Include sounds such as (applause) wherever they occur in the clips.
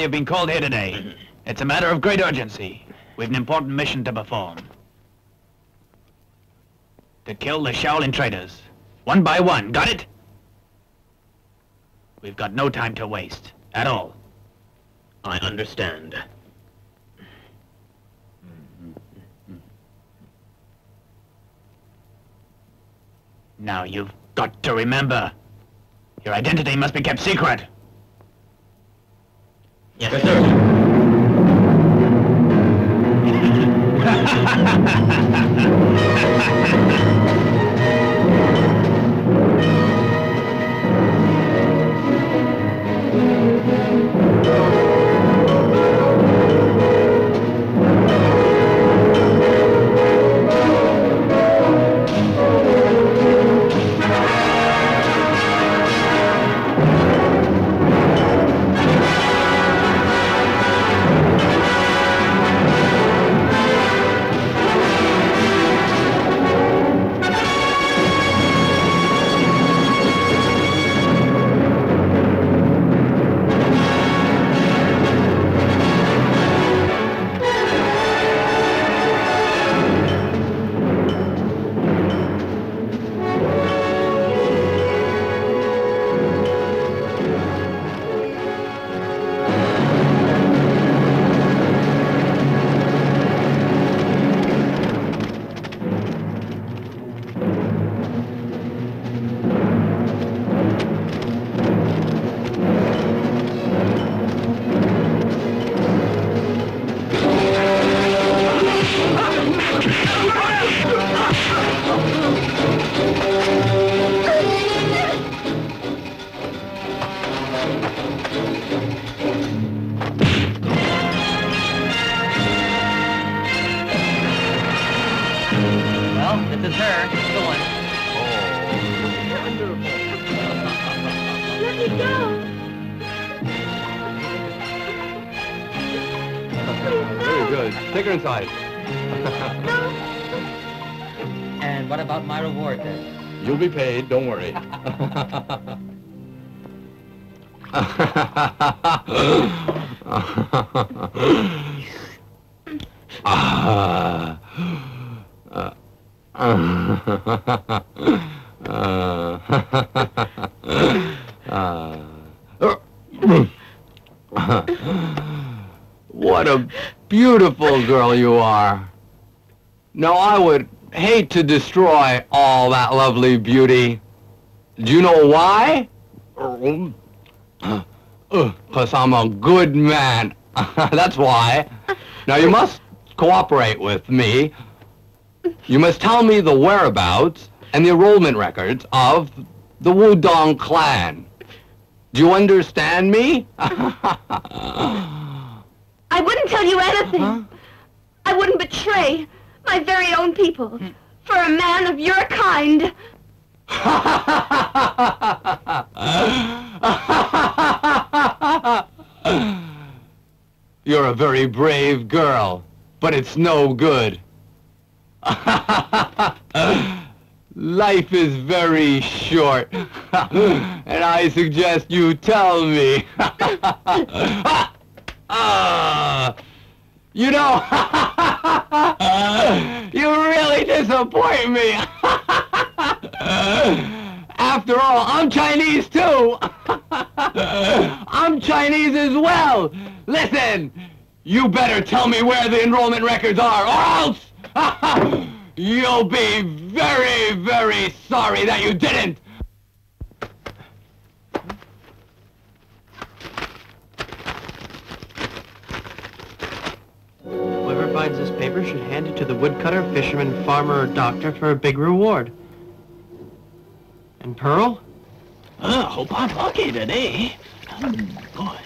you've been called here today? It's a matter of great urgency. We've an important mission to perform. To kill the Shaolin traitors. One by one, got it? We've got no time to waste. At all. I understand. Now you've got to remember. Your identity must be kept secret. Yeah. Yes, sir. Ha ha ha ha ha ha ha ha ha ha good. Beautiful girl you are. Now, I would hate to destroy all that lovely beauty. Do you know why? (clears throat) Uh, because I'm a good man. (laughs) That's why. Now, you must cooperate with me. You must tell me the whereabouts and the enrollment records of the Wudong clan. Do you understand me? (laughs) I wouldn't tell you anything. Uh-huh. I wouldn't betray my very own people hmm. for a man of your kind. You're a very brave girl, but it's no good. Life is very short, and I suggest you tell me. (laughs) Ah, you know, (laughs) you really disappoint me. (laughs) After all, I'm Chinese too. (laughs) I'm Chinese as well. Listen, you better tell me where the enrollment records are, or else you'll be very, very sorry that you didn't. Finds this paper should hand it to the woodcutter, fisherman, farmer, or doctor for a big reward. And Pearl? Oh, hope I'm lucky today. Mm, boy.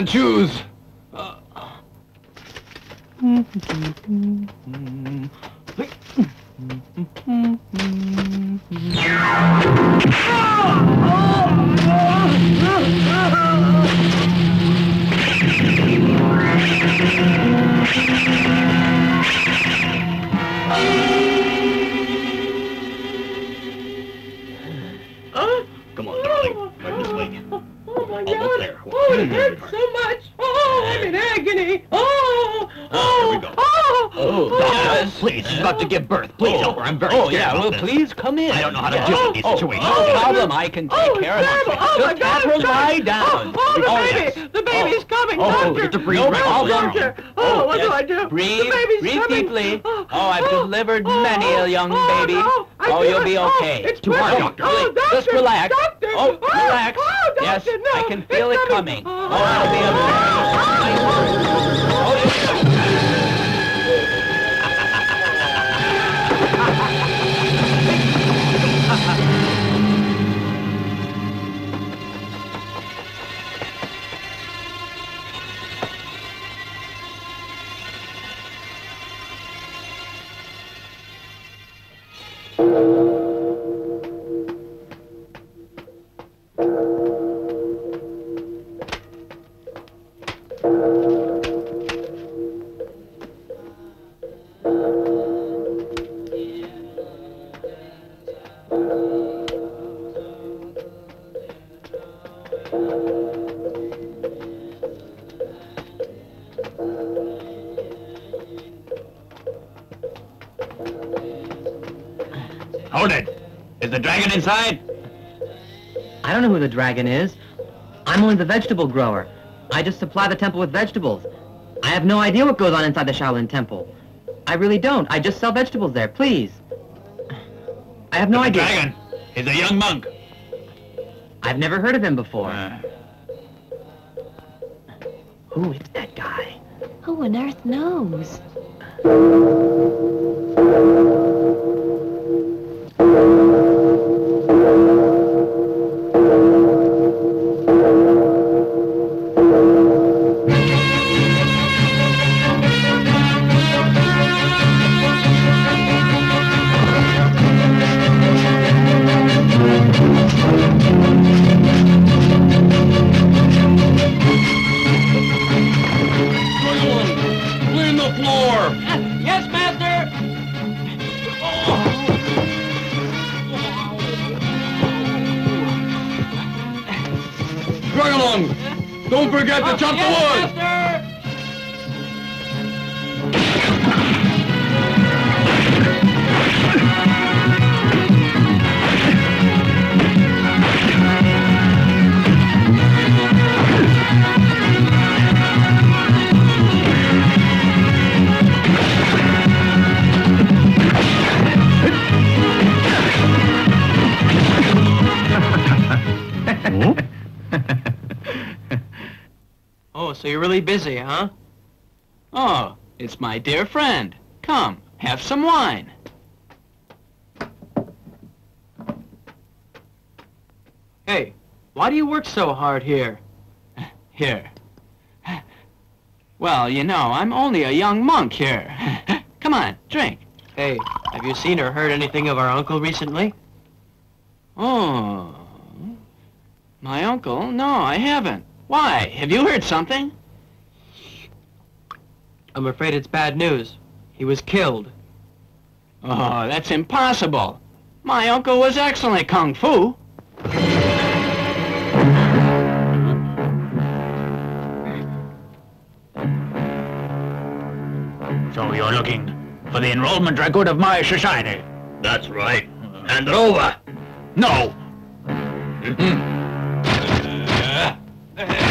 The Manchus. Oh, Oh, Doctor, please, she's about to give birth. Please oh. help her. I'm very Oh, yeah, well, oh, this. please come in. I don't know how to deal with oh, these Oh, situations. No problem, I can take Oh, care of it. Oh Just have lie down. Oh, oh, the Oh, baby! The baby's coming, Oh, doctor! to breathe oh, right oh! Oh, what do. I do? Breathe, the baby's breathe deeply. Oh, Oh, I've oh, delivered oh, many a young oh, baby. no, Oh, you'll be Oh, okay. it's Too hard, doctor. Oh! Just relax. Oh, relax. Oh, Yes. I can feel it coming. Oh, Oh, it'll be a very dragon inside? I don't know who the dragon is. I'm only the vegetable grower. I just supply the temple with vegetables. I have no idea what goes on inside the Shaolin Temple. I really don't. I just sell vegetables there, please. I have no the idea. dragon is a young monk. I've never heard of him before. Uh, Who is that guy? Who on earth knows? Don't forget to oh, chop the wood. So you're really busy, huh? Oh, it's my dear friend. Come, have some wine. Hey, why do you work so hard here? (laughs) Here. Well, you know, I'm only a young monk here. (laughs) Come on, drink. Hey, have you seen or heard anything of our uncle recently? Oh. My uncle? No, I haven't. Why? Have you heard something? I'm afraid it's bad news. He was killed. Oh, that's impossible. My uncle was excellent kung fu. So you're looking for the enrollment record of my society? That's right. Hand it over. No. So Hey!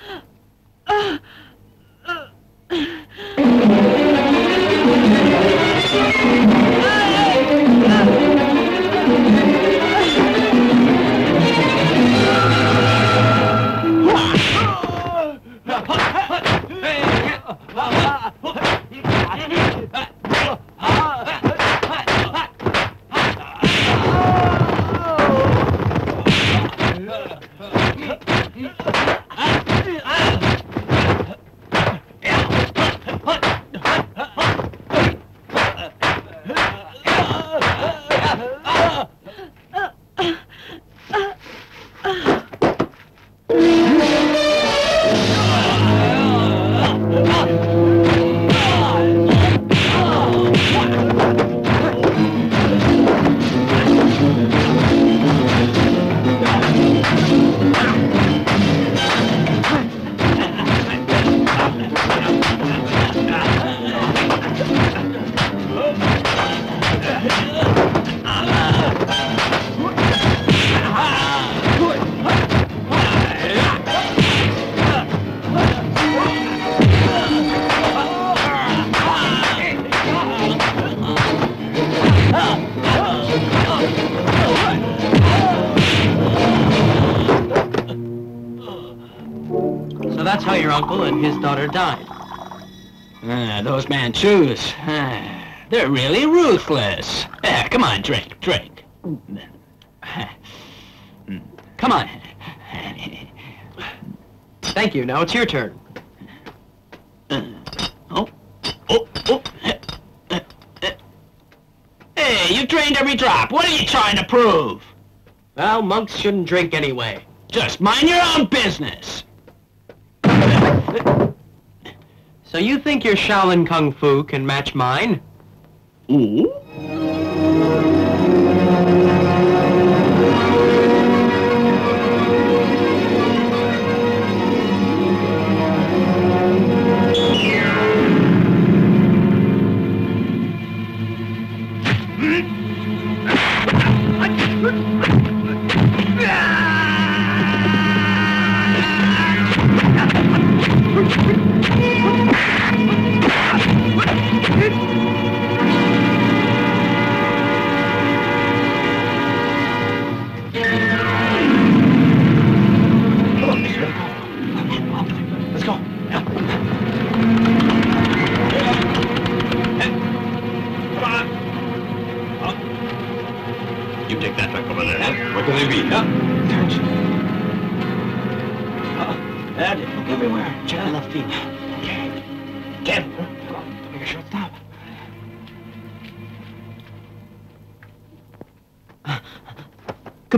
uncle and his daughter died. Ah, those Manchus. Ah, they're really ruthless. Ah, come on, drink, drink. Come on. Thank you. Now it's your turn. Oh, oh, oh. Hey, you drained every drop. What are you trying to prove? Well, monks shouldn't drink anyway. Just mind your own business. So you think your Shaolin Kung Fu can match mine? Ooh.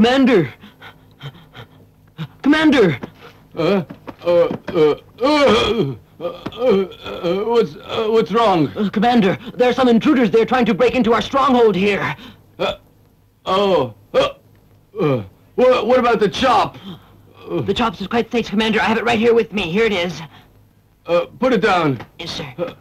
Commander! Commander! Uh, uh, uh, uh, uh, uh, uh, what's, uh, what's wrong? Uh, Commander, there are some intruders there trying to break into our stronghold here. Uh, oh, uh, uh, what, what about the chop? The chops is quite safe, Commander. I have it right here with me. Here it is. Uh, put it down. Yes, sir. Uh,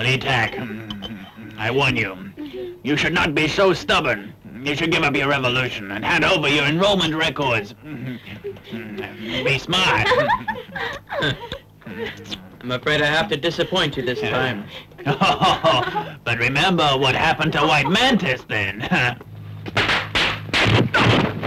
uh, uh, uh, uh, uh, uh, Lee Tak, I warn you. You should not be so stubborn. You should give up your revolution and hand over your enrollment records. Be smart. (laughs) I'm afraid I have to disappoint you this time. (laughs) but remember what happened to White Mantis then. (laughs)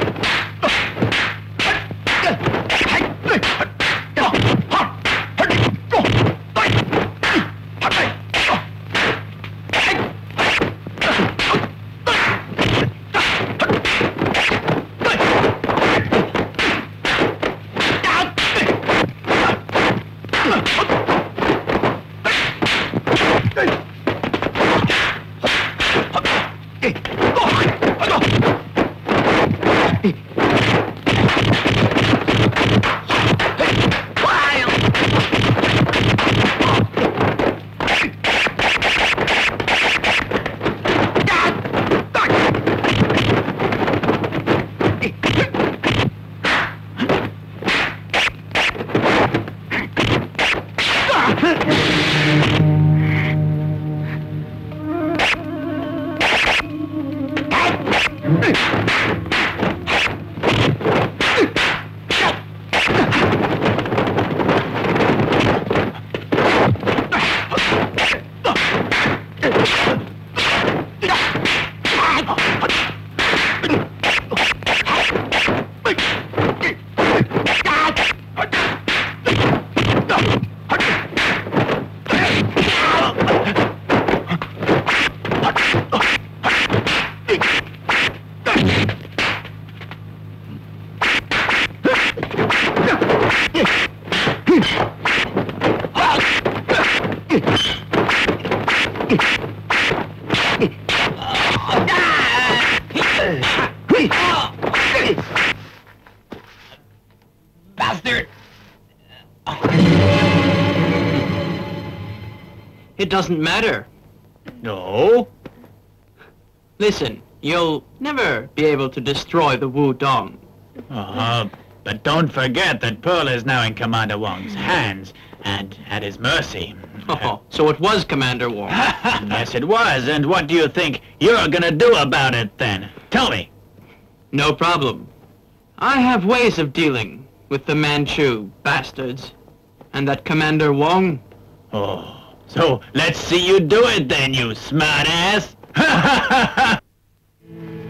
doesn't matter. No? Listen, you'll never be able to destroy the Wu Dong. Uh-huh. But don't forget that Pearl is now in Commander Wong's hands and at his mercy. (laughs) Oh, so it was Commander Wong. (laughs) yes, it was. And what do you think you're gonna do about it then? Tell me. No problem. I have ways of dealing with the Manchu bastards. And that Commander Wong, Oh, so let's see you do it then, you smartass. wine. (laughs)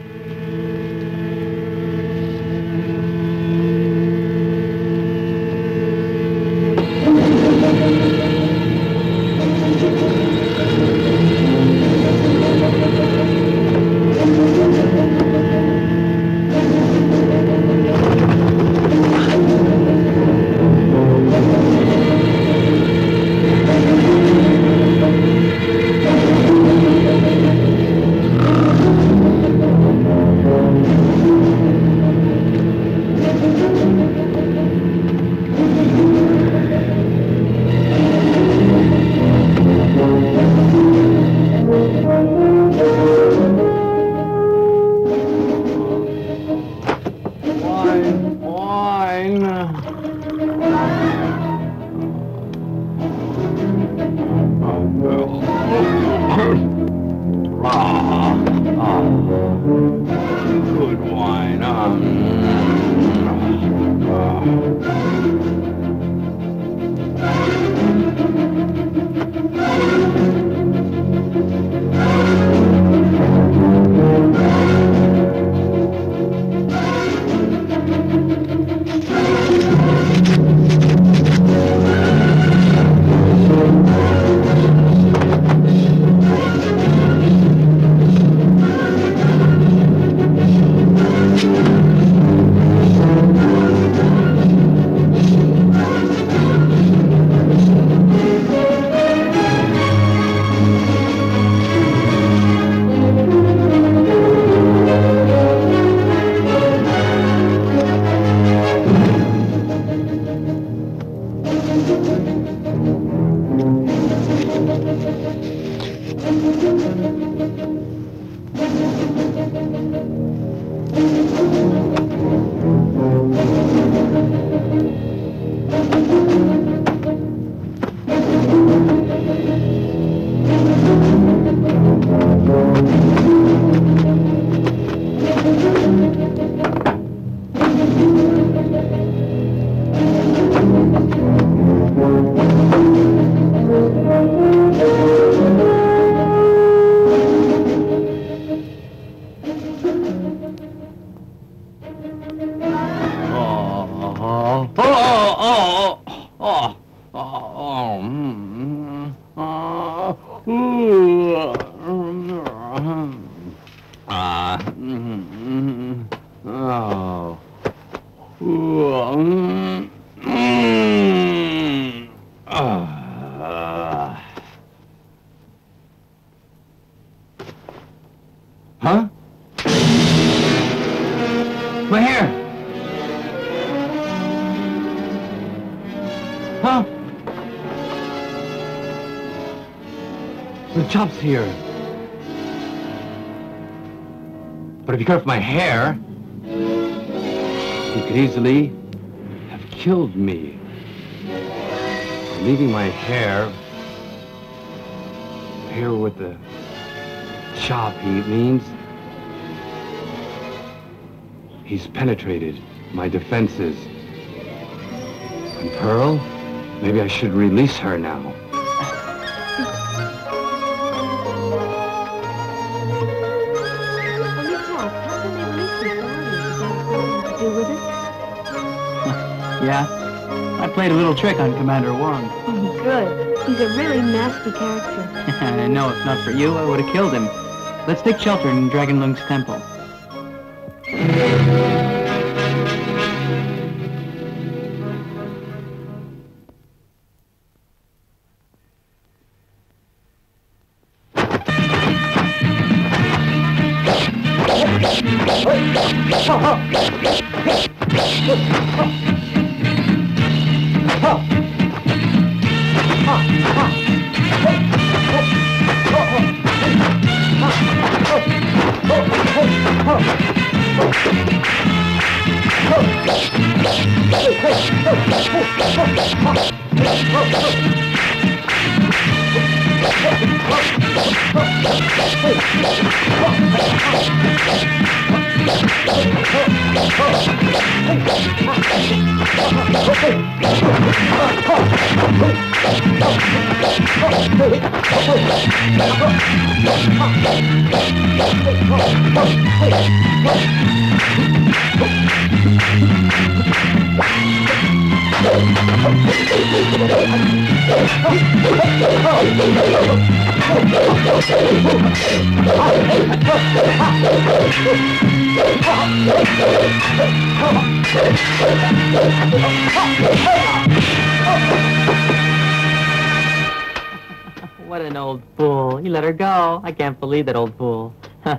here. But if you cut off my hair, he could easily have killed me. Leaving my hair here with the chop, he means he's penetrated my defenses. And Pearl? Maybe I should release her now. Played a little trick on Commander Wong. Oh, good. He's a really nasty character. I know if not for you, I would have killed him. Let's take shelter in Dragon Oh! Temple. What an old fool. He let her go. I can't believe that old fool. (laughs)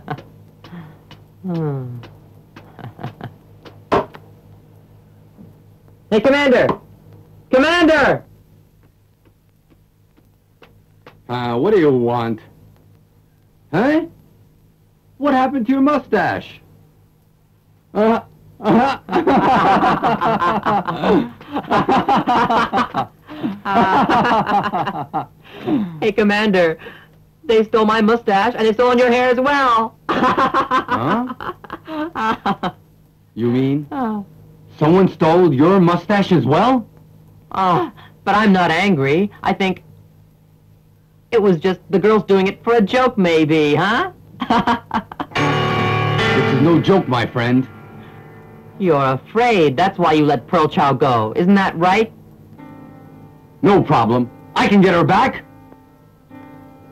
Hmm. (laughs) hey, Commander! Commander! Uh, what do you want? Huh? What happened to your mustache? Uh, (laughs) (laughs) hey, Commander, they stole my mustache and they stole your hair as well. Huh? You mean (laughs) oh. someone stole your mustache as well? oh, but I'm not angry. I think it was just the girls doing it for a joke, maybe, huh? (laughs) This is no joke, my friend. You're afraid. That's why you let Pearl Chow go. Isn't that right? No problem. I can get her back.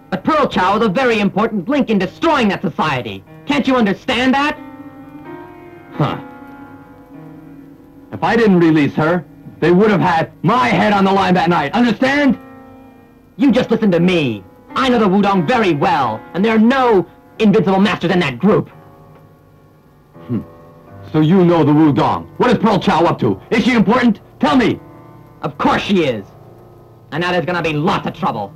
But Pearl Chow is a very important link in destroying that society. Can't you understand that? Huh. If I didn't release her, they would have had my head on the line that night. Understand? You just listen to me. I know the Wudong very well, and there are no invincible masters in that group. Hmm. So you know the Wudong. What is Pearl Chow up to? Is she important? Tell me. Of course she is. And now there's gonna be lots of trouble.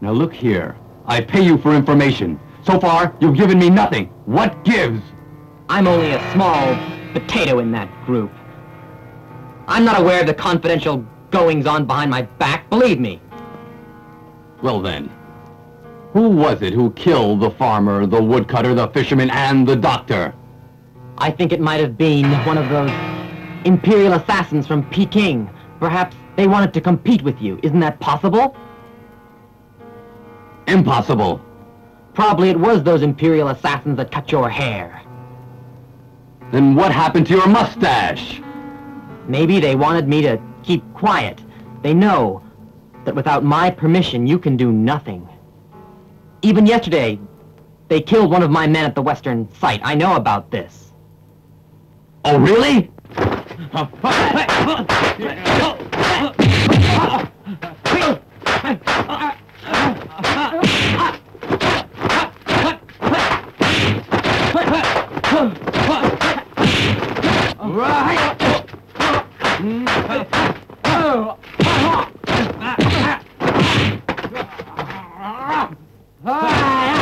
Now look here. I pay you for information. So far, you've given me nothing. What gives? I'm only a small potato in that group. I'm not aware of the confidential goings-on behind my back, believe me. Well then, who was it who killed the farmer, the woodcutter, the fisherman, and the doctor? I think it might have been one of those Imperial assassins from Peking. Perhaps they wanted to compete with you. Isn't that possible? Impossible. Probably it was those Imperial assassins that cut your hair. Then what happened to your mustache? Maybe they wanted me to keep quiet. They know that without my permission, you can do nothing. Even yesterday, they killed one of my men at the western site. I know about this. Oh, really? Ah!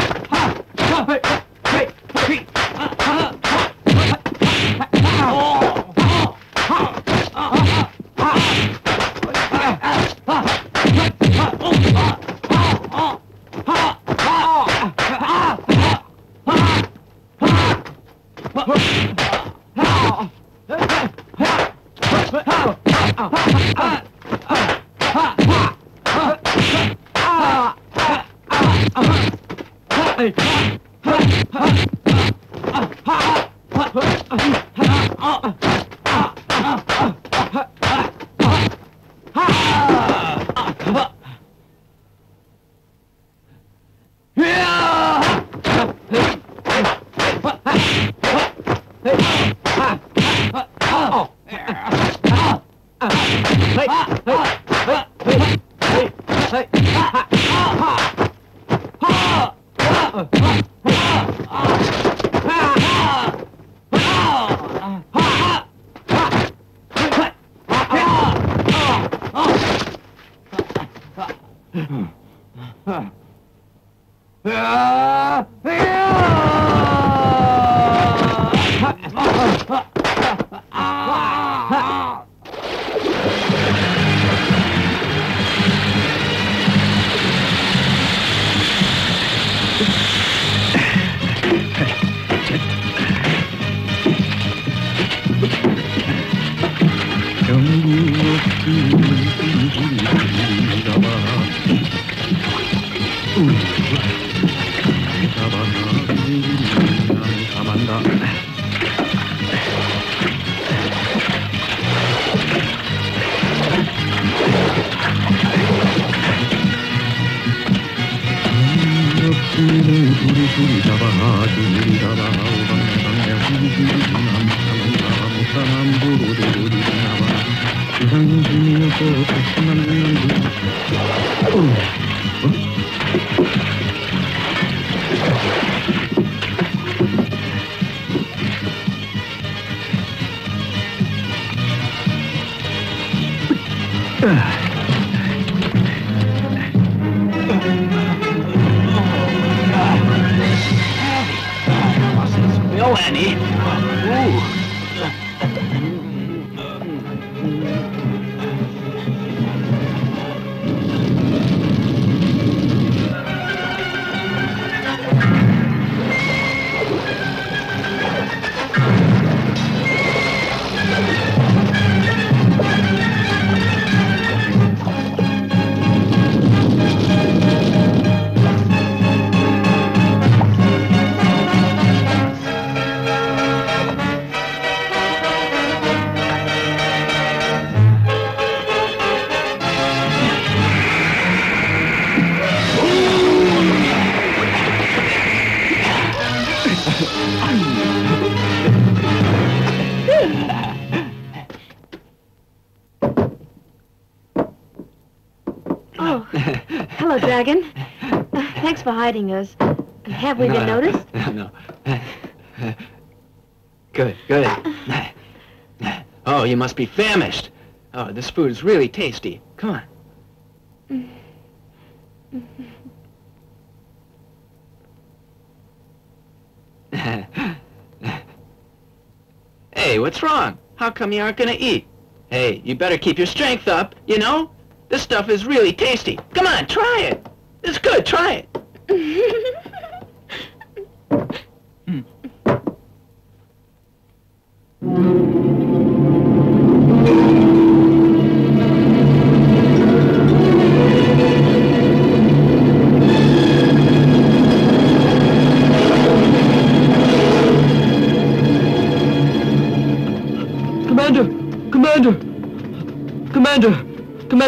Dragon. Uh, thanks for hiding us. Have we been noticed? No, No. Good, good. Oh, you must be famished. Oh, this food is really tasty. Come on. hey, what's wrong? How come you aren't gonna eat? Hey, you better keep your strength up, you know? This stuff is really tasty. Come on, try it. It's good, try it. (laughs)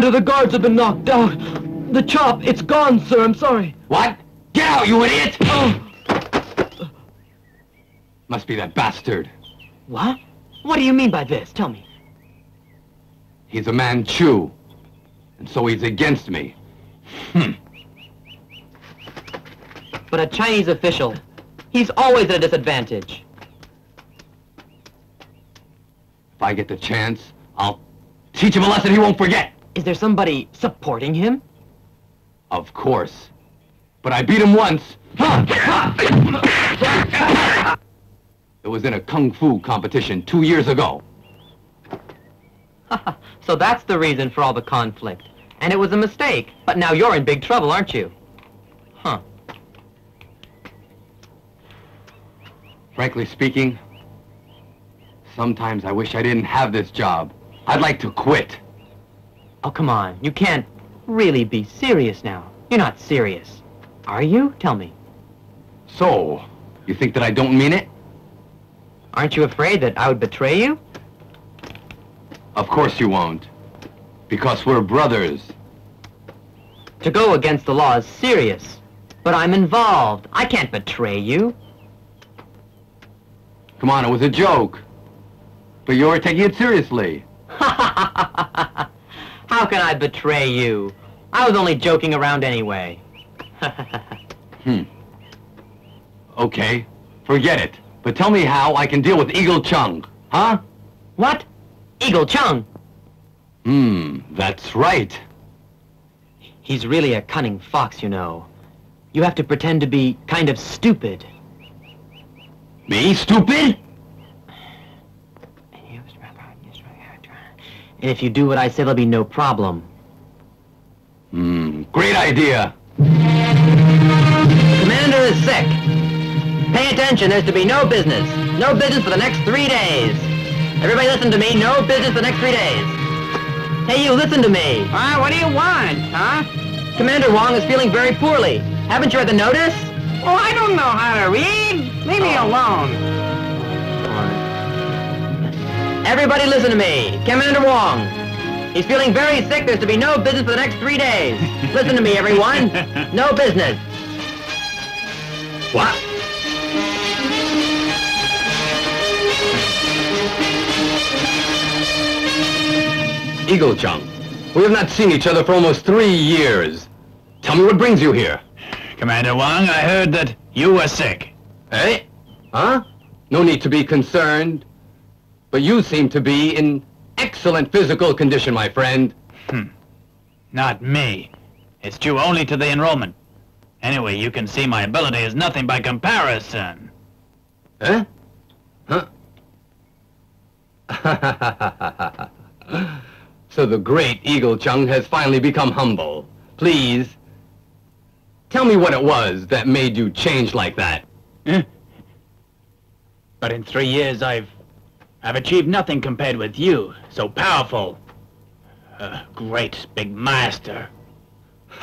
Commander, the guards have been knocked out. The chop, it's gone, sir. I'm sorry. What? Get out, you idiot! Oh, Must be that bastard. What? What do you mean by this? Tell me. He's a Manchu. And so he's against me. Hmm. But a Chinese official, he's always at a disadvantage. If I get the chance, I'll teach him a lesson he won't forget. Is there somebody supporting him? Of course. But I beat him once. It was in a kung fu competition two years ago. (laughs) so that's the reason for all the conflict. And it was a mistake. But now you're in big trouble, aren't you? Huh. Frankly speaking, sometimes I wish I didn't have this job. I'd like to quit. Oh, come on. You can't really be serious now. You're not serious. Are you? Tell me. So, you think that I don't mean it? Aren't you afraid that I would betray you? Of course you won't. Because we're brothers. To go against the law is serious. But I'm involved. I can't betray you. Come on, it was a joke. But you're taking it seriously. (laughs) How can I betray you? I was only joking around anyway. (laughs) Hmm. Okay, forget it. But tell me how I can deal with Eagle Chung, huh? what? Eagle Chung. Hmm, that's right. He's really a cunning fox, you know. You have to pretend to be kind of stupid. Me, stupid? And if you do what I say, there'll be no problem. Hmm, great idea. Commander is sick. Pay attention, there's to be no business. No business for the next three days. Everybody listen to me, no business for the next three days. Hey, you, listen to me. Ah, what do you want, huh? Commander Wong is feeling very poorly. Haven't you read the notice? Oh, I don't know how to read. Leave me alone. Everybody listen to me. Commander Wong. He's feeling very sick. There's to be no business for the next three days. (laughs) listen to me, everyone. No business. What? Eagle Chung, we have not seen each other for almost three years. Tell me what brings you here. Commander Wang, I heard that you were sick. Eh? Huh? No need to be concerned. But you seem to be in excellent physical condition, my friend. Hmm. Not me. It's due only to the enrollment. Anyway, you can see my ability is nothing by comparison. Eh? (laughs) so the great Eagle Chung has finally become humble. Please, tell me what it was that made you change like that. But in three years, I've... I've achieved nothing compared with you. So powerful. Uh, great big master. (laughs)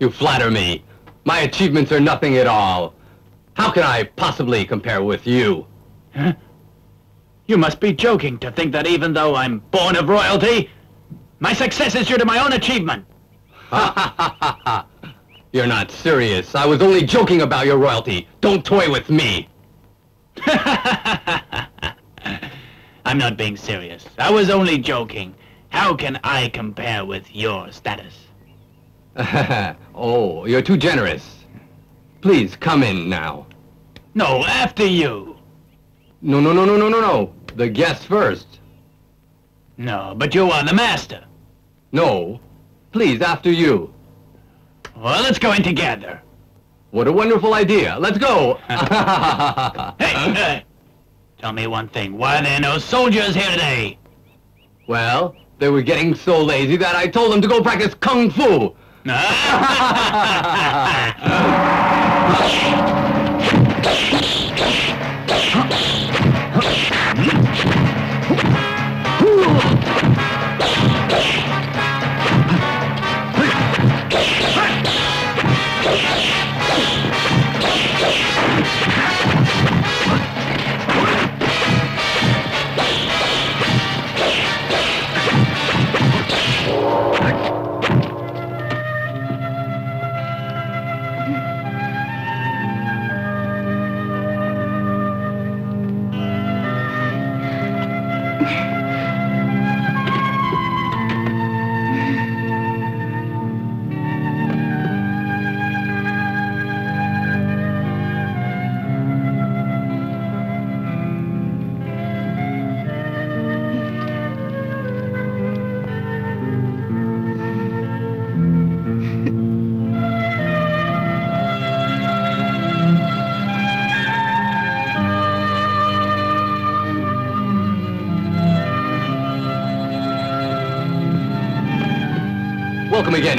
you flatter me. My achievements are nothing at all. How can I possibly compare with you? Huh? You must be joking to think that even though I'm born of royalty, my success is due to my own achievement. (laughs) You're not serious. I was only joking about your royalty. Don't toy with me. (laughs) I'm not being serious. I was only joking. How can I compare with your status? (laughs) oh, you're too generous. Please, come in now. No, after you. No, no, no, no, no, no, no. The guest first. No, but you are the master. No. Please, after you. Well, let's go in together. What a wonderful idea. Let's go. (laughs) hey, hey, tell me one thing. Why are there no soldiers here today? Well, they were getting so lazy that I told them to go practice kung fu. (laughs) (laughs) Hmm?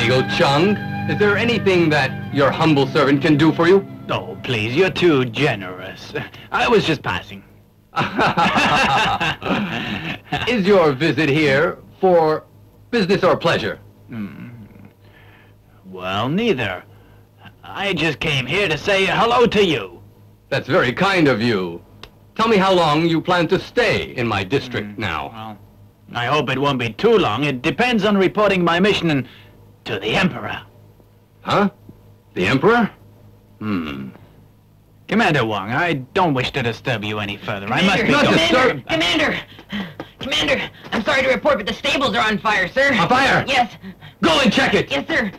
Again, Chung. Is there anything that your humble servant can do for you? Oh, please, you're too generous. I was just passing. (laughs) Is your visit here for business or pleasure? Hmm. Well, neither. I just came here to say hello to you. That's very kind of you. Tell me how long you plan to stay in my district now. Well, I hope it won't be too long. It depends on reporting my mission to the Emperor. Huh? The Emperor? Hmm. Commander Wong, I don't wish to disturb you any further. I must be Not going. disturb- Commander! Commander, I'm sorry to report, but the stables are on fire, sir. On fire? Yes. Go and check it! Yes, sir.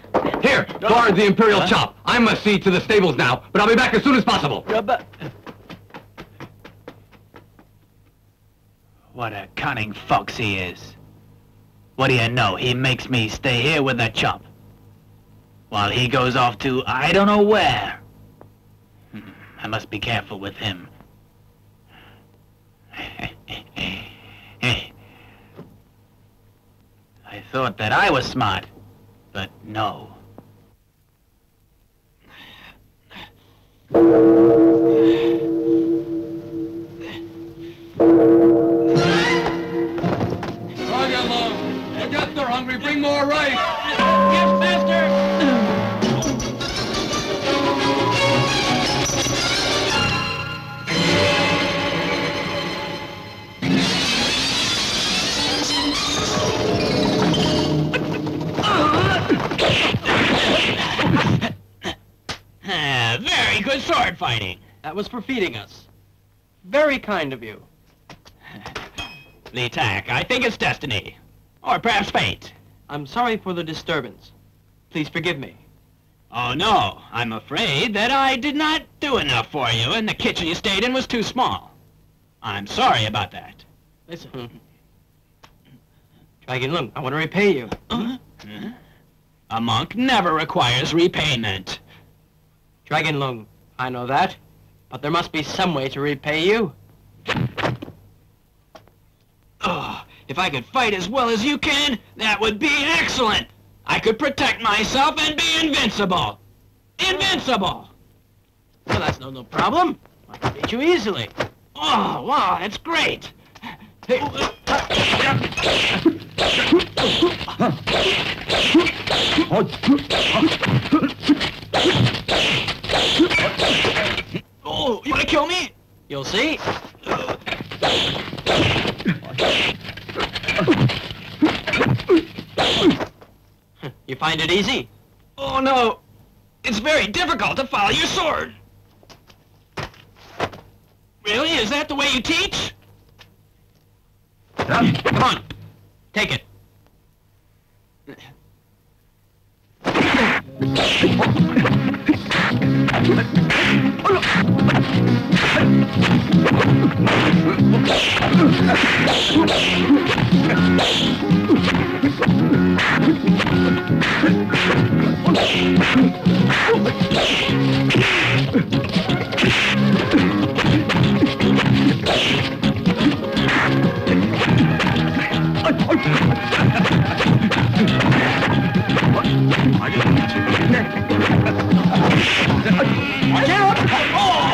Here, guard the Imperial Huh? Chop. I must see to the stables now, but I'll be back as soon as possible. What a cunning fox he is. What do you know? He makes me stay here with the chop. While he goes off to I don't know where. Hmm, I must be careful with him. I thought that I was smart, but no. Hungry. Bring more rice. Yes, master! Ah, very good sword fighting. That was for feeding us. Very kind of you. Lee Tak, I think it's destiny. Or perhaps fate. I'm sorry for the disturbance. Please forgive me. Oh, no. I'm afraid that I did not do enough for you, and the kitchen you stayed in was too small. I'm sorry about that. Listen. (clears throat) Dragon Lung, I want to repay you. Huh? A monk never requires repayment. Dragon Lung, I know that. But there must be some way to repay you. Oh, if I could fight as well as you can, that would be excellent. I could protect myself and be invincible. Invincible! Well, that's no, no problem. I can beat you easily. Oh, wow, that's great. Hey, uh, oh, you wanna kill me? You'll see. Uh, (laughs) You find it easy? Oh, no. It's very difficult to follow your sword. Really? Is that the way you teach? Come on. Take it. No, (laughs) Oh!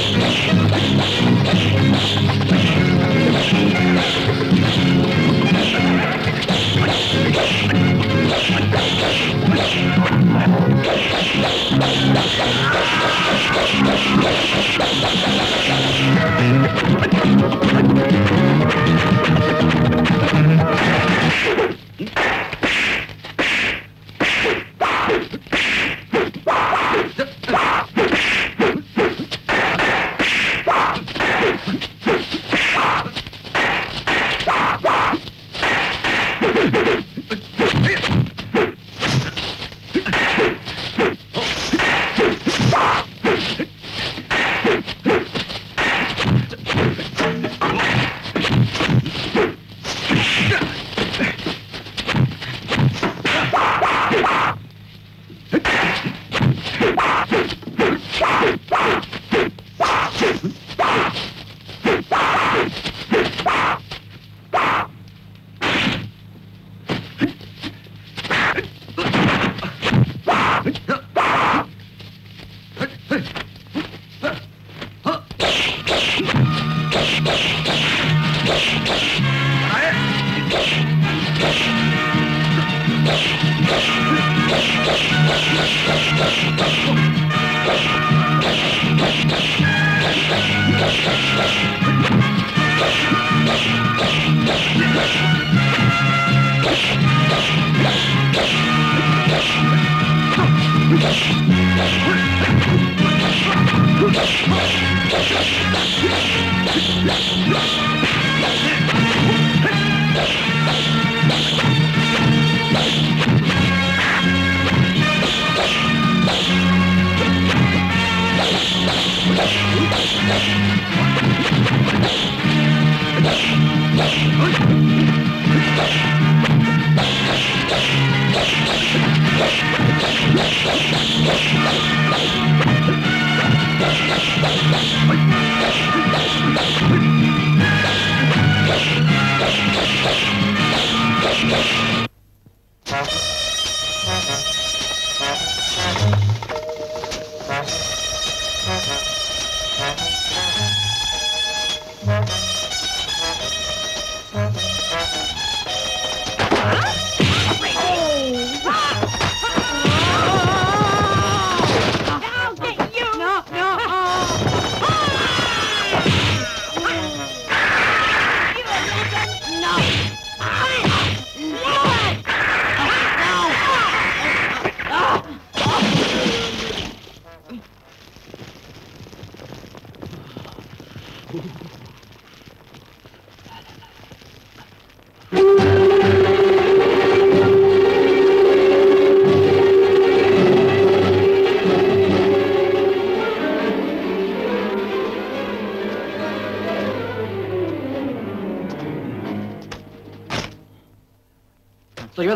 you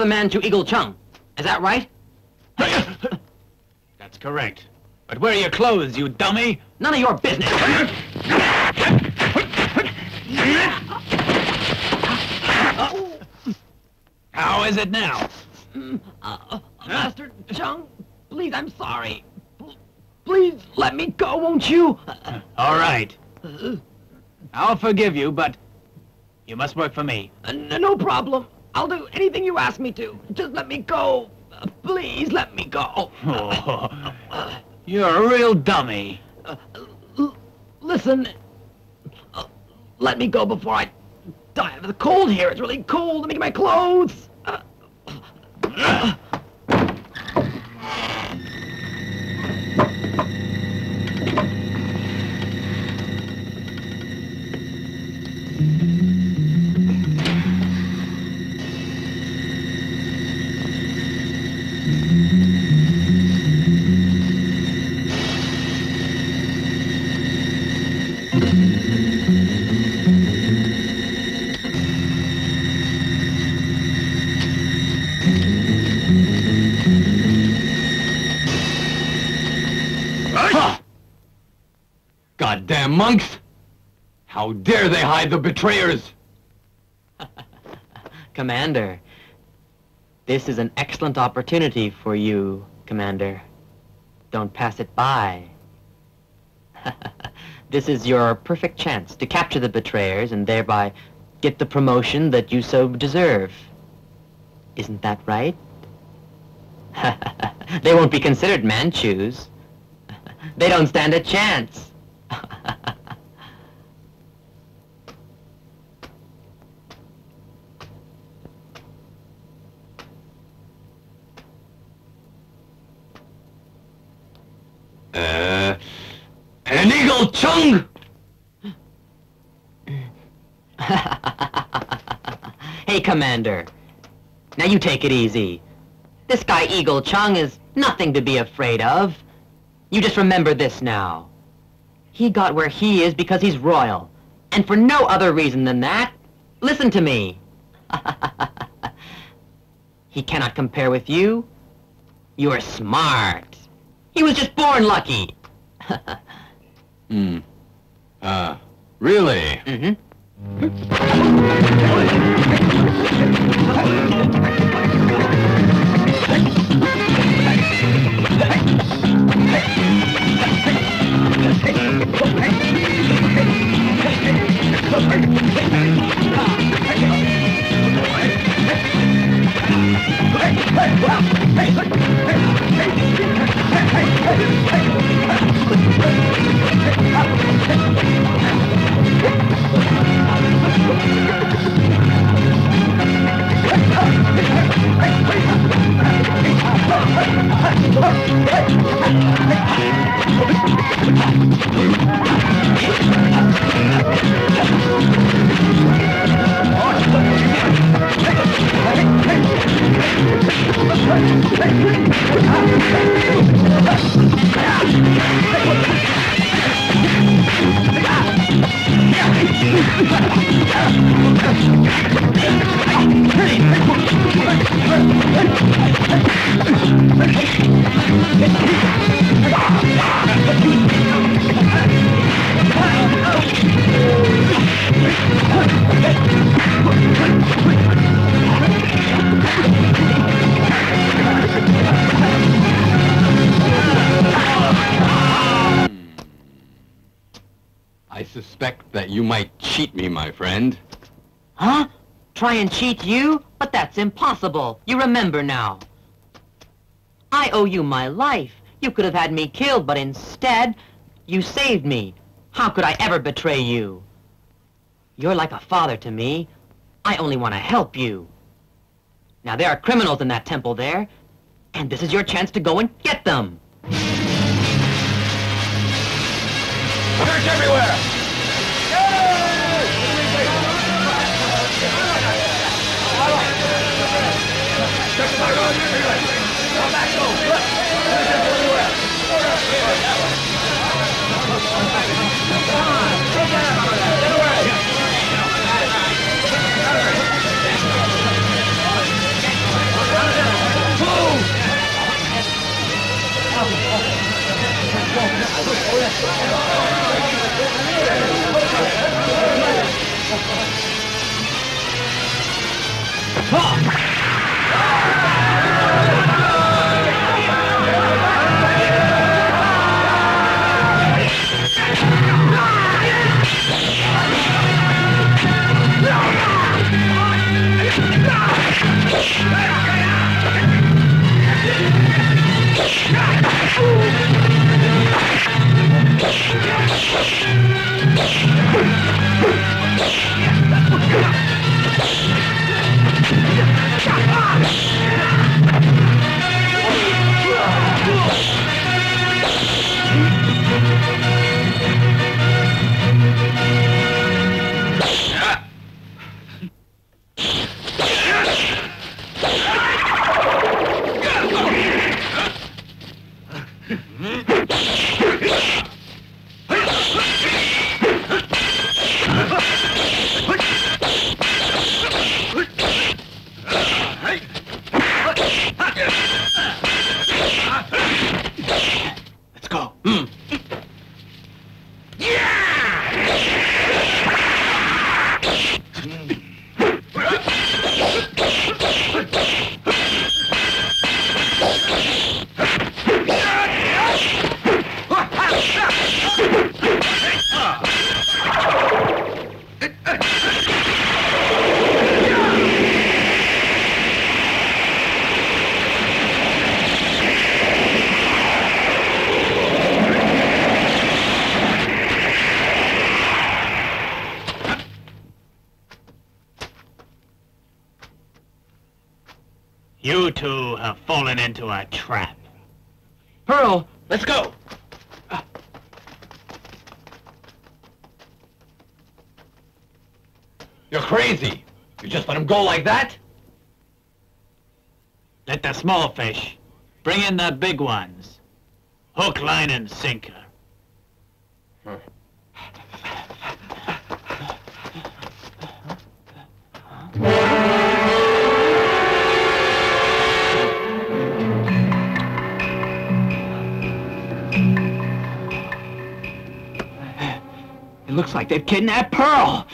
The Manchu Eagle Chung. Is that right? That's correct. But where are your clothes, you dummy? None of your business. How is it now? Uh, Master Chung, please, I'm sorry. P- Please let me go, won't you? All right. I'll forgive you, but you must work for me. Uh, no problem. I'll do anything you ask me to. Just let me go. Uh, please let me go. Oh, (laughs) you're a real dummy. L- listen. Uh, let me go before I die of the cold here. It's really cold. Let me get my clothes. Uh, monks! How dare they hide the betrayers? (laughs) Commander, this is an excellent opportunity for you, Commander. Don't pass it by. (laughs) this is your perfect chance to capture the betrayers and thereby get the promotion that you so deserve. Isn't that right? (laughs) they won't be considered Manchus. they don't stand a chance. Uh, an eagle chung! (laughs) hey, Commander. Now you take it easy. This guy Eagle Chung is nothing to be afraid of. You just remember this now. He got where he is because he's royal. And for no other reason than that. Listen to me. (laughs) he cannot compare with you. You are smart. He was just born lucky. (laughs) Hmm. Uh, really? mm-hmm. Hey! Hey! I suspect that you might cheat me, my friend. Huh? Try and cheat you? But that's impossible. You remember now. I owe you my life. You could have had me killed, but instead, you saved me. How could I ever betray you? You're like a father to me. I only want to help you. Now, there are criminals in that temple there, and this is your chance to go and get them. Search everywhere! Ha! Let's into a trap. Pearl, Let's go. You're crazy. You just let him go like that? Let the small fish bring in the big ones. Hook, line, and sinker. They've kidnapped Pearl.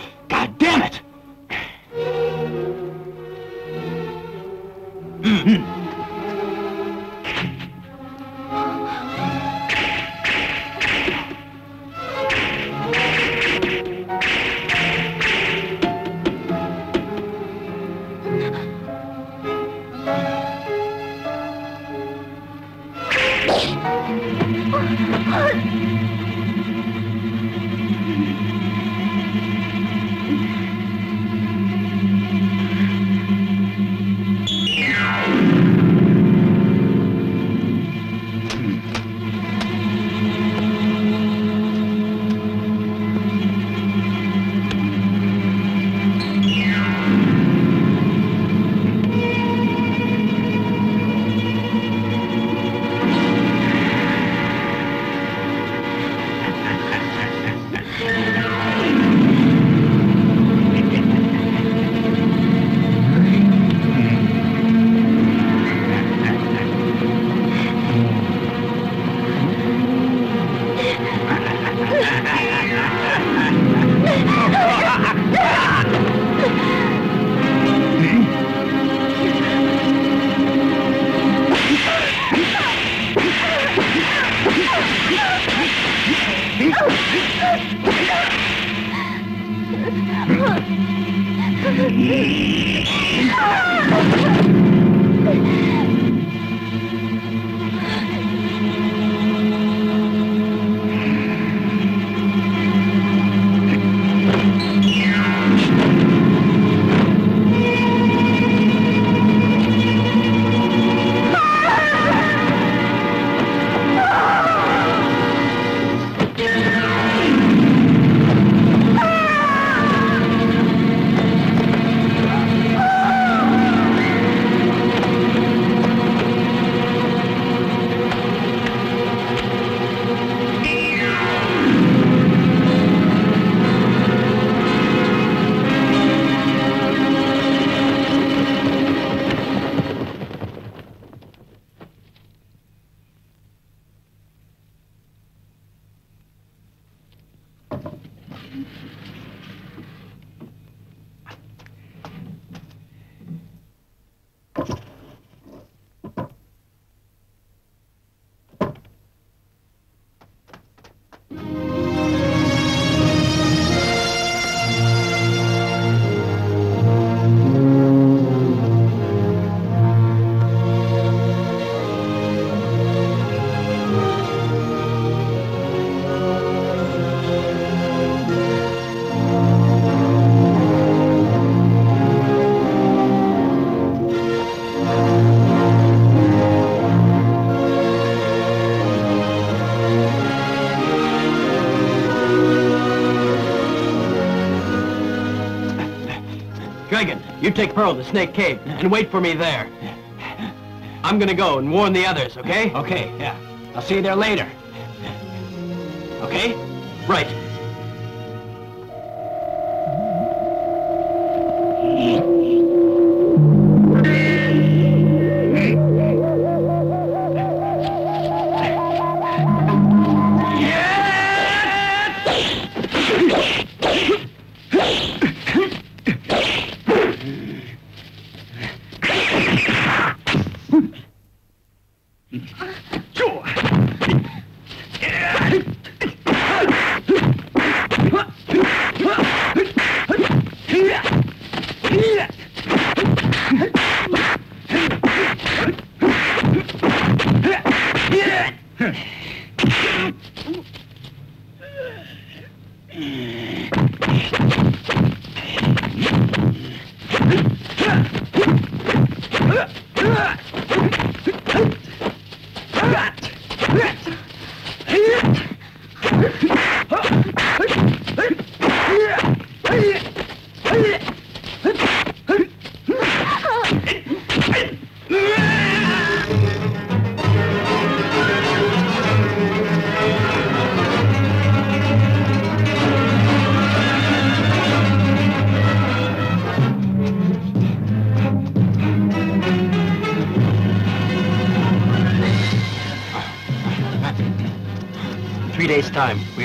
Take Pearl to Snake Cave and wait for me there. I'm gonna go and warn the others, okay? Okay, yeah. I'll see you there later.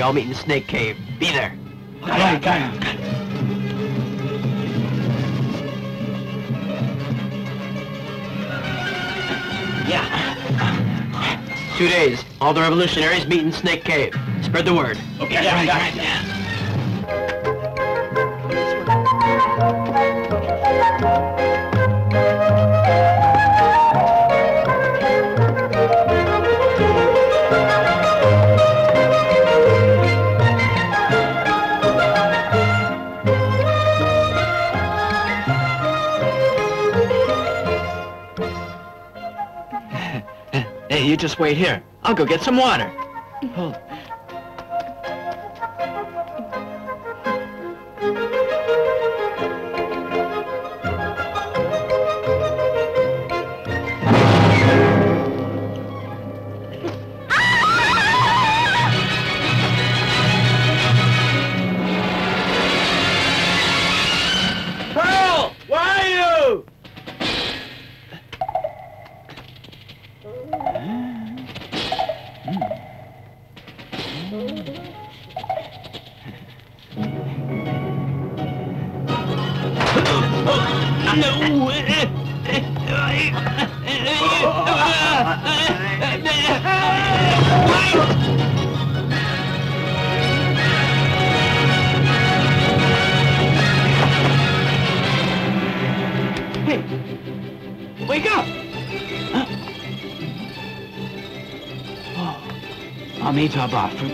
All meet in Snake Cave. Be there. Right, got Two days. All the revolutionaries meet in Snake Cave. Spread the word. Okay, yeah, right, right, Hey, you just wait here. I'll go get some water. Mm-hmm. Hold.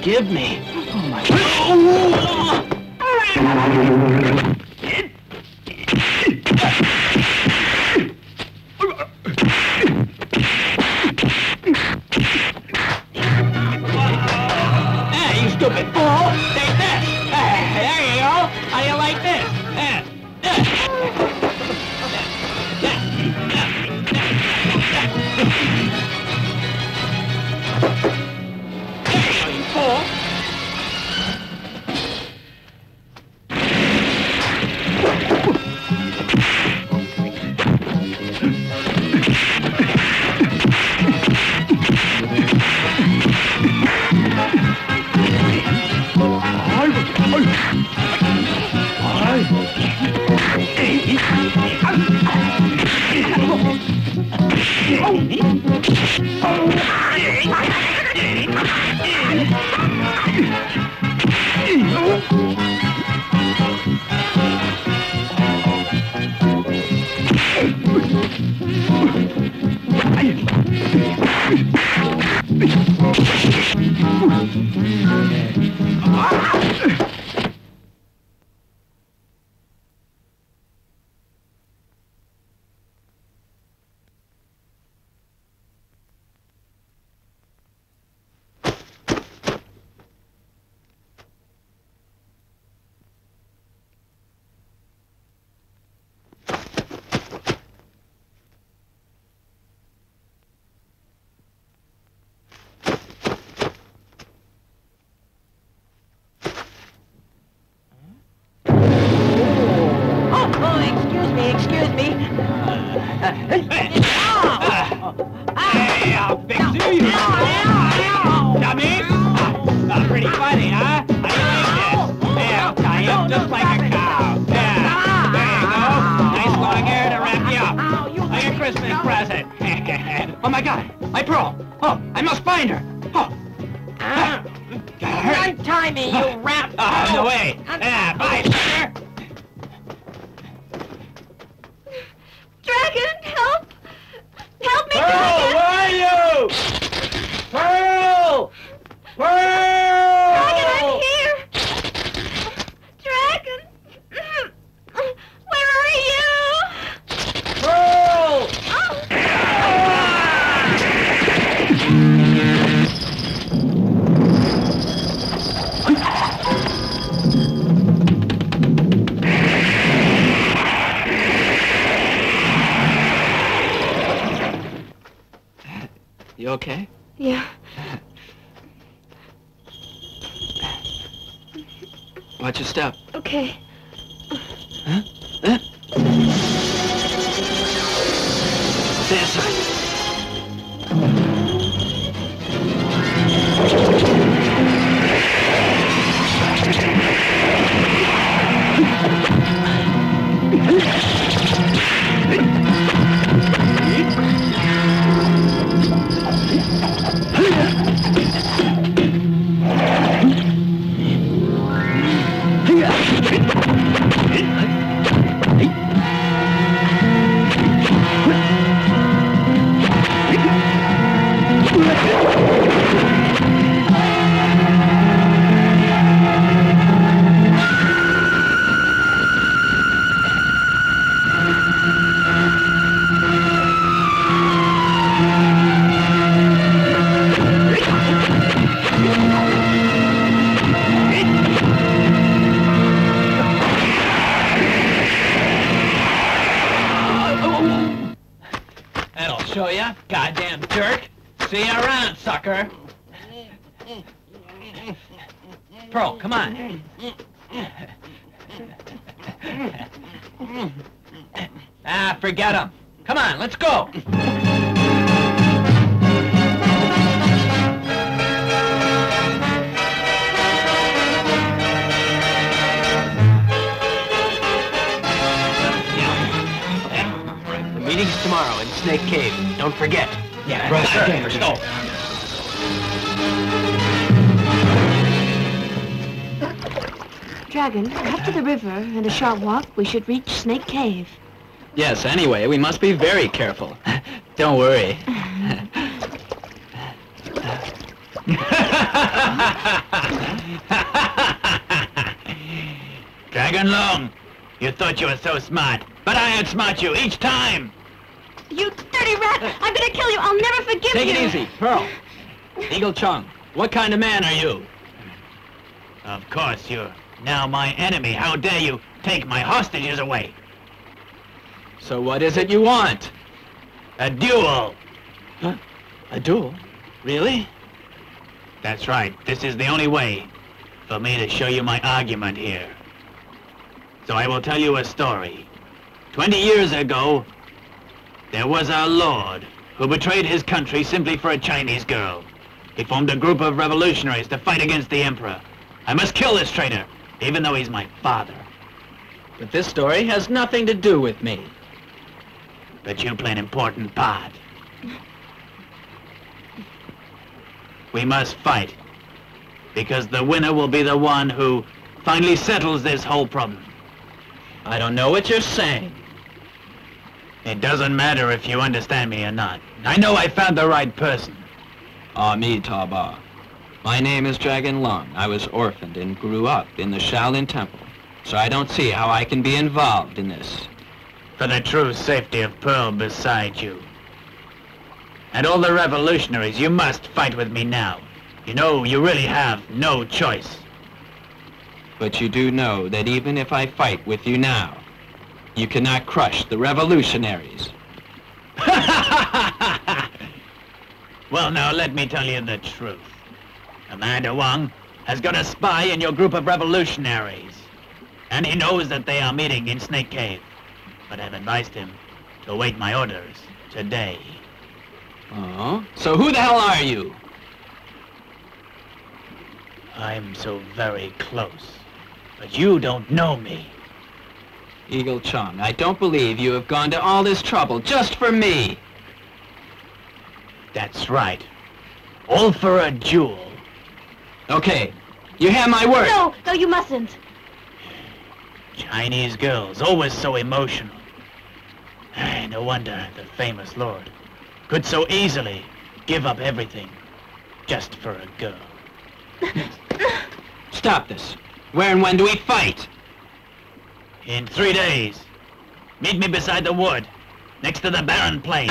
Forgive me. Ah, forget him. Come on, let's go. The meeting's tomorrow in Snake Cave. Don't forget. Yeah, Right, sir. okay, let's go. Dragon, after the river and a short walk, we should reach Snake Cave. Yes, anyway, we must be very careful. (laughs) Don't worry. (laughs) Dragon Long, you thought you were so smart, but I outsmart you each time. You dirty rat! I'm gonna kill you! I'll never forgive Take you! Take it easy, Pearl. Eagle Chung, what kind of man are you? Of course, you're now my enemy. How dare you take my hostages away? So what is it you want? A duel. Huh? A duel? Really? That's right. This is the only way for me to show you my argument here. So I will tell you a story. Twenty years ago, there was a lord who betrayed his country simply for a Chinese girl. He formed a group of revolutionaries to fight against the emperor. I must kill this traitor, even though he's my father. But this story has nothing to do with me. But you play an important part. We must fight. Because the winner will be the one who finally settles this whole problem. I don't know what you're saying. It doesn't matter if you understand me or not. I know I found the right person. Ah, Amitabha. My name is Dragon Lung. I was orphaned and grew up in the Shaolin Temple. So I don't see how I can be involved in this. For the true safety of Pearl beside you. And all the revolutionaries, you must fight with me now. You know, you really have no choice. But you do know that even if I fight with you now, you cannot crush the revolutionaries. (laughs) well, now let me tell you the truth. Commander Wang has got a spy in your group of revolutionaries. And he knows that they are meeting in Snake Cave. But I've advised him to await my orders today. Oh? So who the hell are you? I'm so very close, but you don't know me. Eagle Chung, I don't believe you have gone to all this trouble just for me. That's right. All for a jewel. Okay, you have my word. No, no, you mustn't. Chinese girls, always so emotional. Ay, No wonder the famous lord could so easily give up everything just for a girl. (laughs) Stop this. Where and when do we fight? In three days, meet me beside the wood, next to the barren place.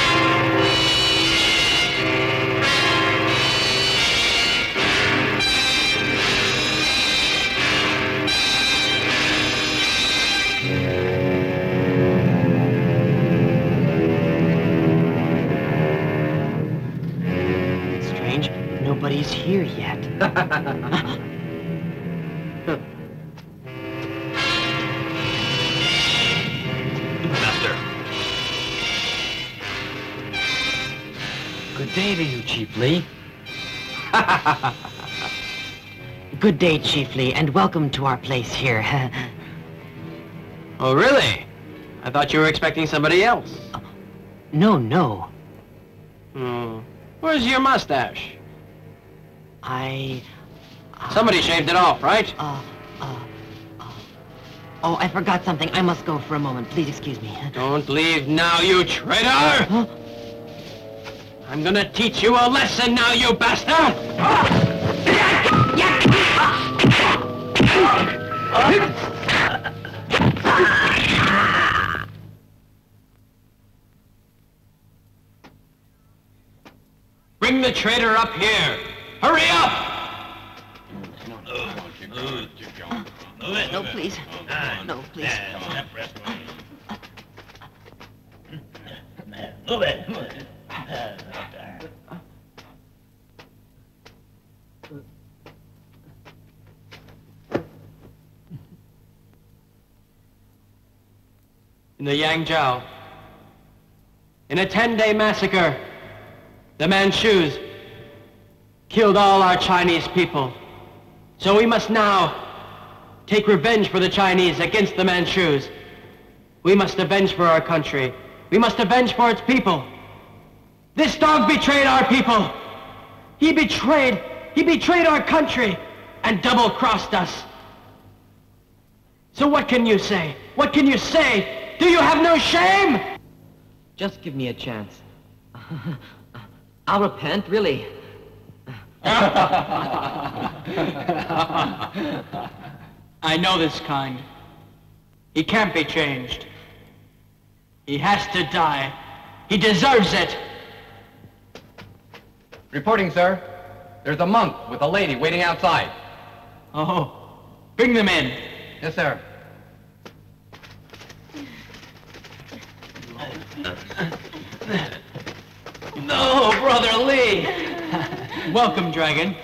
Here yet. (laughs) Master. Good day to you, Chief Lee. (laughs) Good day, Chief Lee, and welcome to our place here. (laughs) Oh, really? I thought you were expecting somebody else. no, no. Hmm. Where's your mustache? I... Somebody shaved it off, right? Uh, uh, uh, oh, I forgot something. I must go for a moment. Please excuse me. Don't leave now, you traitor! (gasps) Huh? I'm gonna teach you a lesson now, you bastard! Bring the traitor up here! Hurry up! No, please. No, please. Move it. in the Yangzhou. In a 10-day massacre, the Manchus killed all our Chinese people. So we must now take revenge for the Chinese against the Manchus. We must avenge for our country. We must avenge for its people. This dog betrayed our people. He betrayed, he betrayed our country and double-crossed us. So what can you say? What can you say? Do you have no shame? Just give me a chance. (laughs) I'll repent, really. (laughs) I know this kind. He can't be changed. He has to die. He deserves it. Reporting, sir. There's a monk with a lady waiting outside. Oh, bring them in. Yes, sir. No, Brother Lee. Welcome, Dragon.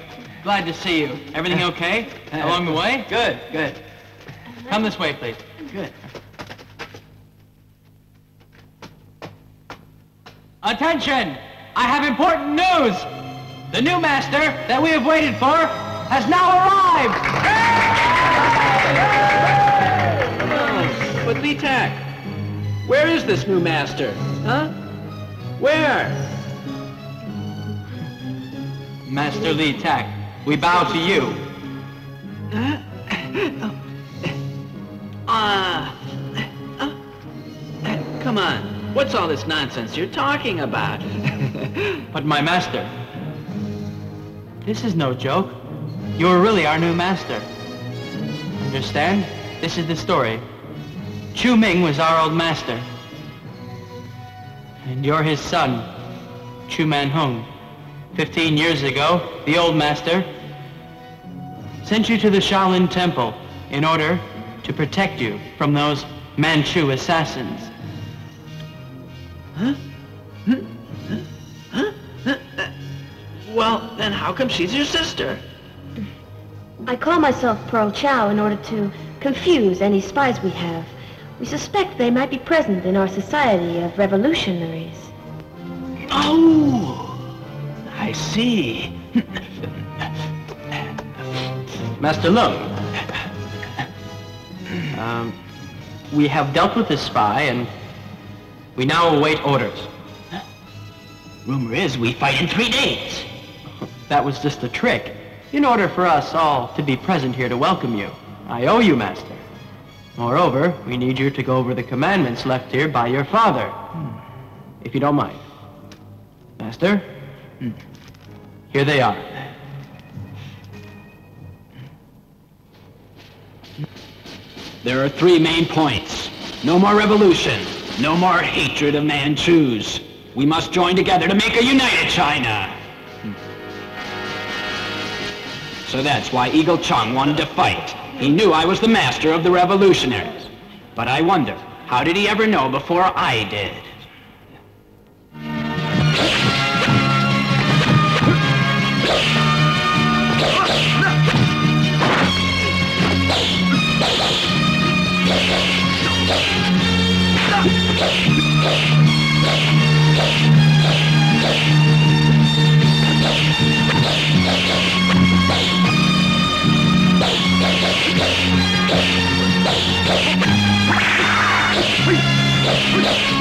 Glad to see you. Everything uh, okay uh, along the way? Good, good. Come this way, please. Good. Attention! I have important news! The new master that we have waited for has now arrived! But Tak, where is this new master? Huh? Where? Master Lee Tak, we bow to you. Ah. uh, come on. What's all this nonsense you're talking about? (laughs) but my master, this is no joke. You're really our new master. Understand? This is the story. Chu Ming was our old master. And you're his son, Chu Man Hung. Fifteen years ago, the old master sent you to the Shaolin Temple in order to protect you from those Manchu assassins. Huh? Huh? Huh? huh? Well, then how come she's your sister? I call myself Pearl Chow in order to confuse any spies we have. We suspect they might be present in our society of revolutionaries. Oh, I see. Master Lung. Um, we have dealt with this spy and we now await orders. Rumor is we fight in three days. That was just a trick. In order for us all to be present here to welcome you, I owe you, Master. Moreover, we need you to go over the commandments left here by your father. If you don't mind. Master? Here they are. There are three main points. No more revolution. No more hatred of Manchus. We must join together to make a united China. Hmm. So that's why Eagle Chung wanted to fight. He knew I was the master of the revolutionaries. But I wonder, how did he ever know before I did? Yeah.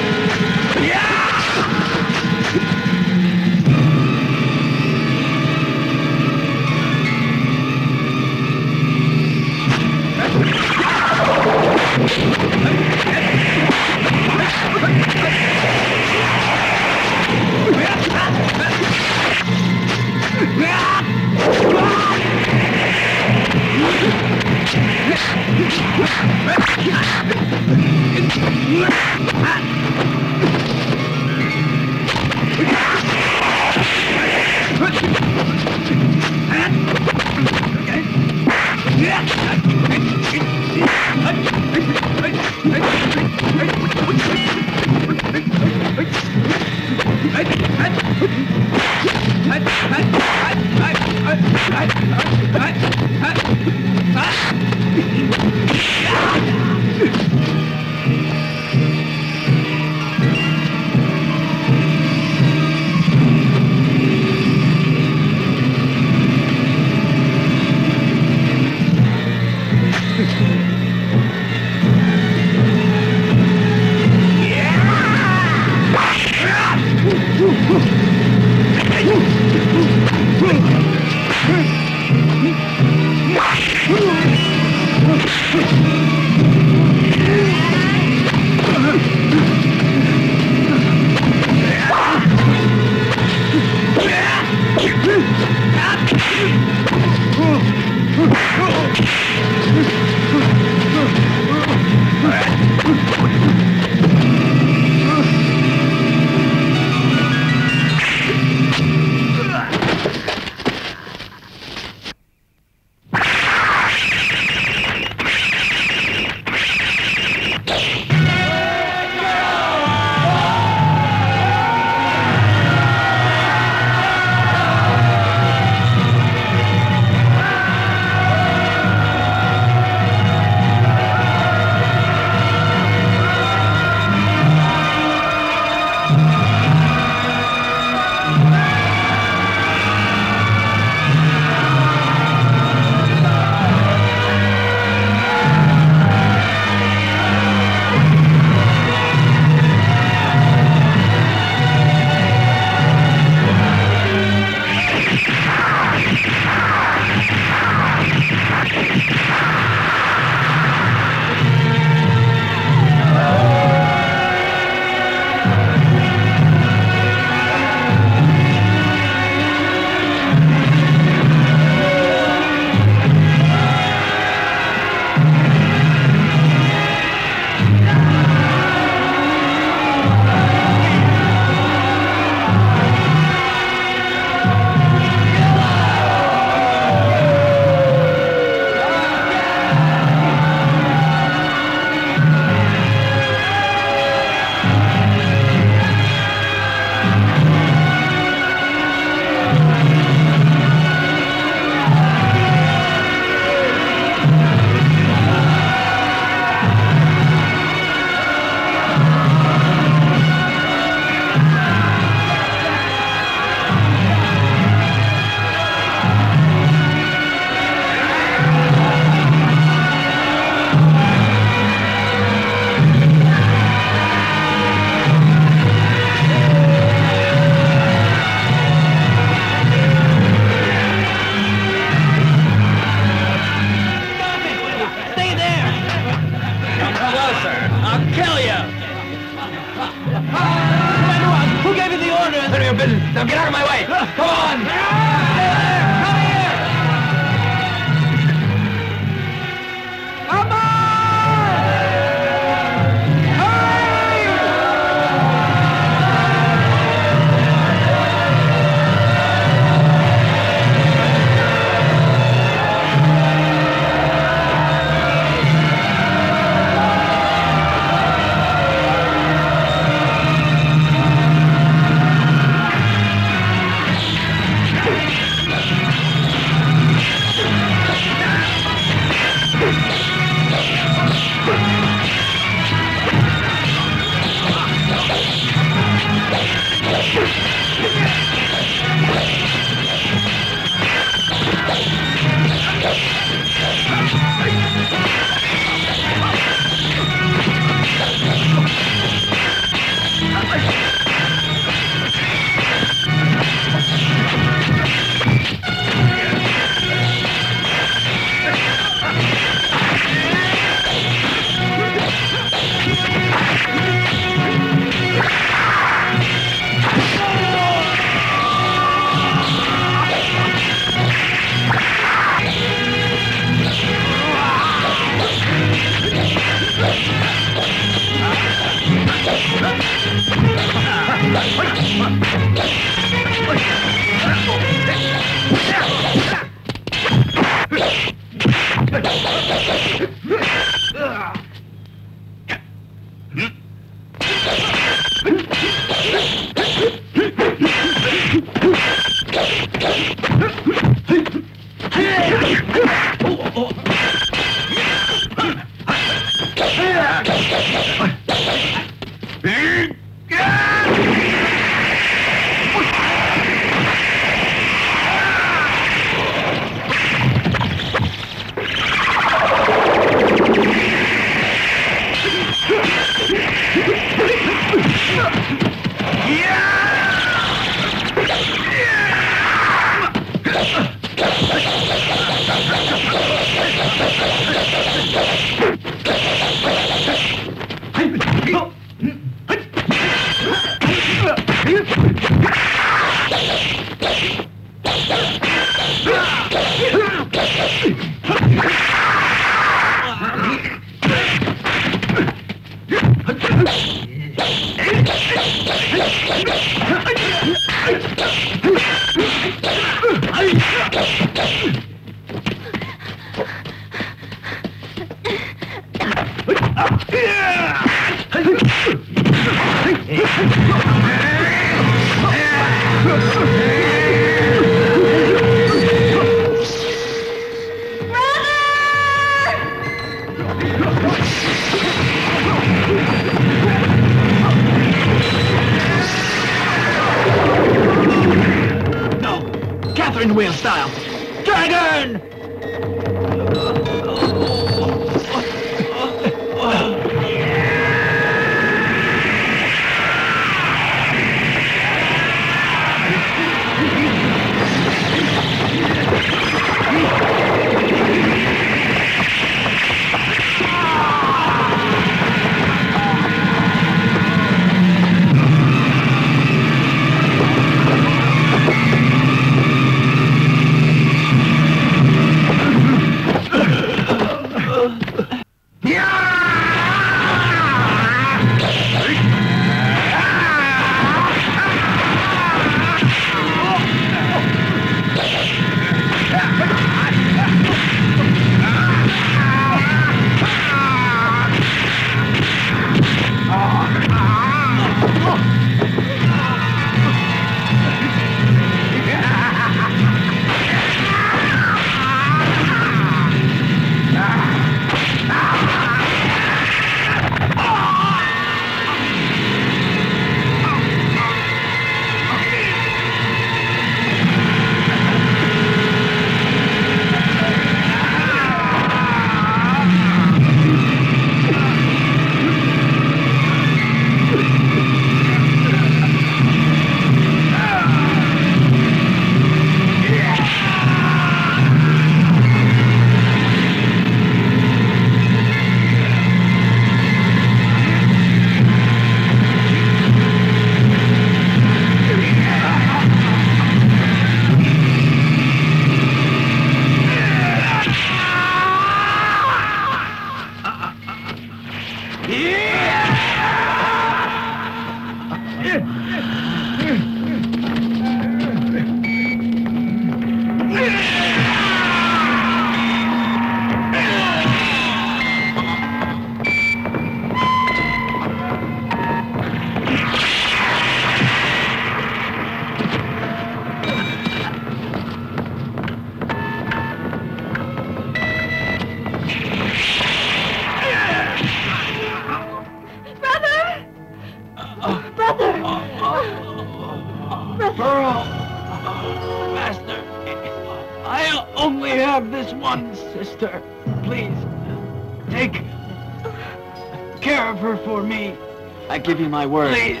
Give you my word. Please,